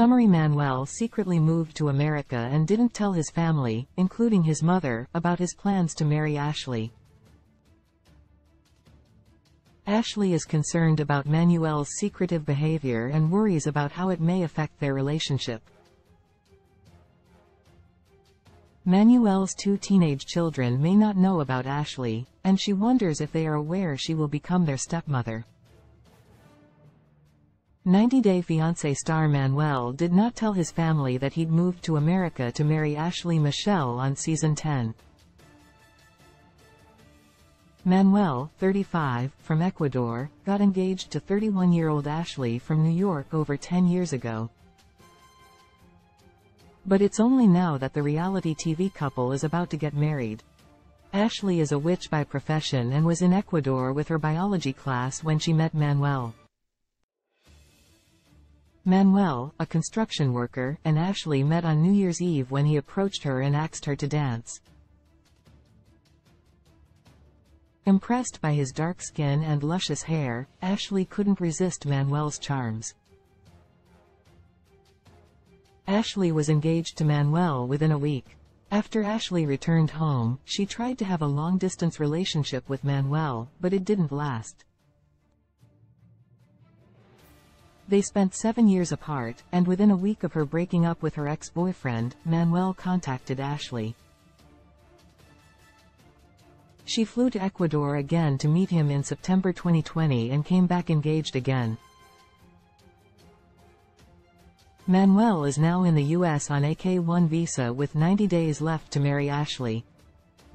Summary Manuel secretly moved to America and didn't tell his family, including his mother, about his plans to marry Ashley. Ashley is concerned about Manuel's secretive behavior and worries about how it may affect their relationship. Manuel's two teenage children may not know about Ashley, and she wonders if they are aware she will become their stepmother. 90 Day Fiancé star Manuel did not tell his family that he'd moved to America to marry Ashley Michelle on season 10. Manuel, 35, from Ecuador, got engaged to 31-year-old Ashley from New York over 10 years ago. But it's only now that the reality TV couple is about to get married. Ashley is a witch by profession and was in Ecuador with her biology class when she met Manuel. Manuel, a construction worker, and Ashley met on New Year's Eve when he approached her and asked her to dance. Impressed by his dark skin and luscious hair, Ashley couldn't resist Manuel's charms. Ashley was engaged to Manuel within a week. After Ashley returned home, she tried to have a long-distance relationship with Manuel, but it didn't last. They spent seven years apart, and within a week of her breaking up with her ex-boyfriend, Manuel contacted Ashley. She flew to Ecuador again to meet him in September 2020 and came back engaged again. Manuel is now in the U.S. on a K-1 visa with 90 days left to marry Ashley.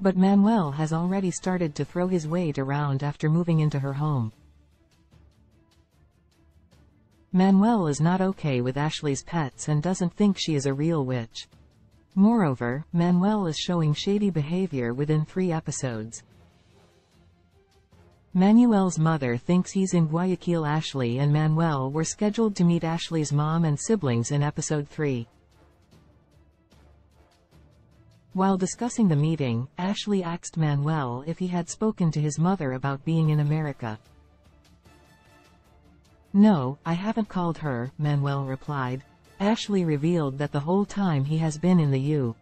But Manuel has already started to throw his weight around after moving into her home. Manuel is not okay with Ashley's pets and doesn't think she is a real witch. Moreover, Manuel is showing shady behavior within three episodes. Manuel's mother thinks he's in Guayaquil Ashley and Manuel were scheduled to meet Ashley's mom and siblings in episode 3. While discussing the meeting, Ashley asked Manuel if he had spoken to his mother about being in America. No, I haven't called her, Manuel replied. Ashley revealed that the whole time he has been in the U.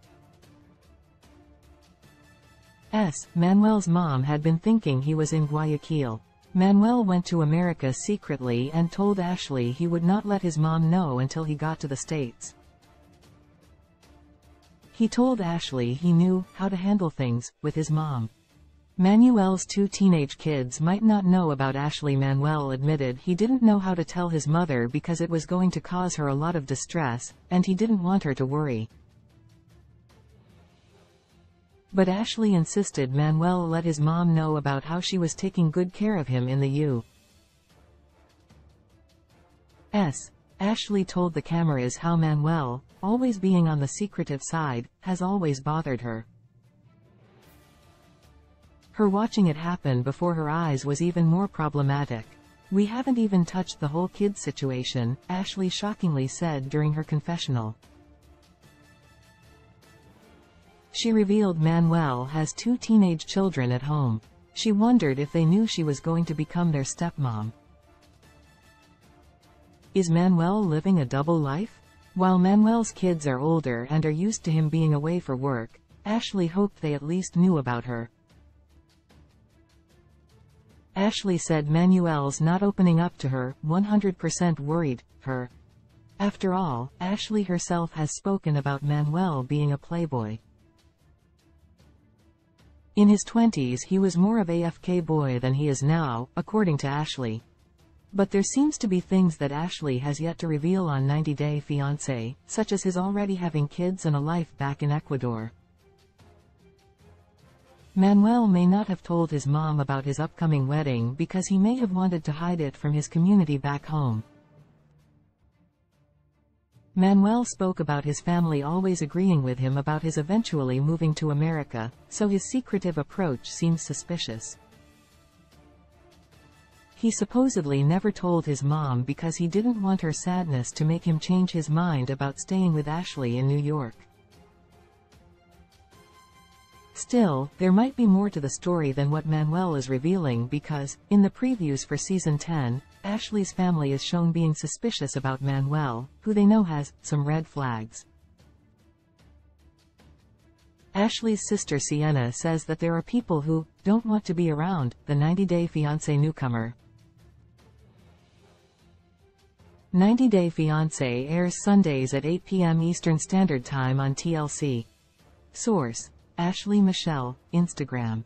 S. Manuel's mom had been thinking he was in Guayaquil. Manuel went to America secretly and told Ashley he would not let his mom know until he got to the States. He told Ashley he knew how to handle things with his mom. Manuel's two teenage kids might not know about Ashley Manuel admitted he didn't know how to tell his mother because it was going to cause her a lot of distress, and he didn't want her to worry. But Ashley insisted Manuel let his mom know about how she was taking good care of him in the U. S. Ashley told the cameras how Manuel, always being on the secretive side, has always bothered her. Her watching it happen before her eyes was even more problematic. We haven't even touched the whole kid situation, Ashley shockingly said during her confessional. She revealed Manuel has two teenage children at home. She wondered if they knew she was going to become their stepmom. Is Manuel living a double life? While Manuel's kids are older and are used to him being away for work, Ashley hoped they at least knew about her. Ashley said Manuel's not opening up to her, 100% worried her. After all, Ashley herself has spoken about Manuel being a playboy. In his 20s he was more of a FK boy than he is now, according to Ashley. But there seems to be things that Ashley has yet to reveal on 90 Day Fiancé, such as his already having kids and a life back in Ecuador. Manuel may not have told his mom about his upcoming wedding because he may have wanted to hide it from his community back home. Manuel spoke about his family always agreeing with him about his eventually moving to America, so his secretive approach seems suspicious. He supposedly never told his mom because he didn't want her sadness to make him change his mind about staying with Ashley in New York. Still, there might be more to the story than what Manuel is revealing because, in the previews for season 10, Ashley's family is shown being suspicious about Manuel, who they know has some red flags. Ashley's sister Sienna says that there are people who don't want to be around the 90 Day Fiancé newcomer. 90 Day Fiancé airs Sundays at 8 p.m. Eastern Standard Time on TLC. Source. Ashley Michelle, Instagram.